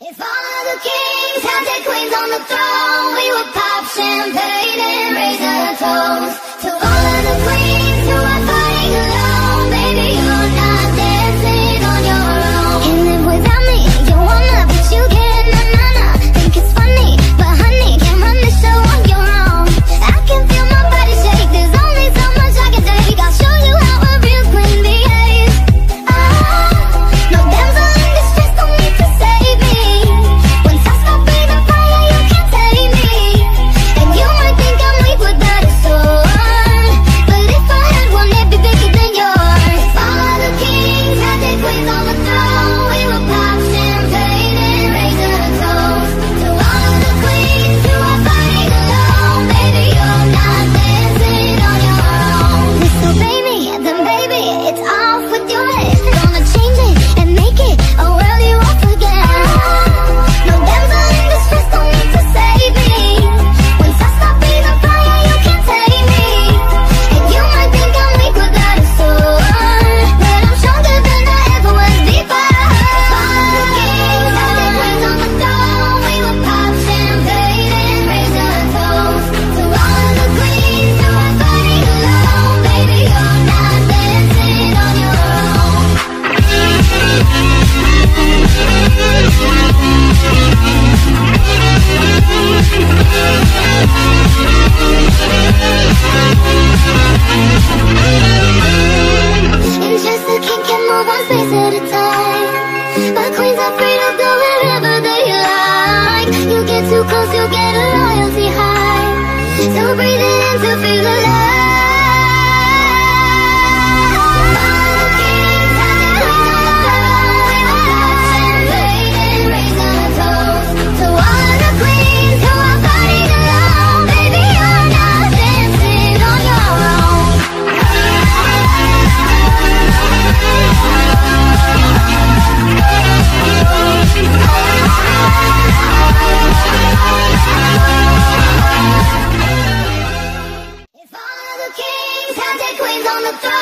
If all the kings had their queens on the throne, we would pop champagne and raise do it. But queens are free to go wherever they like. You get too close, you'll get a loyalty high. So breathe it in to feel alive. Sometimes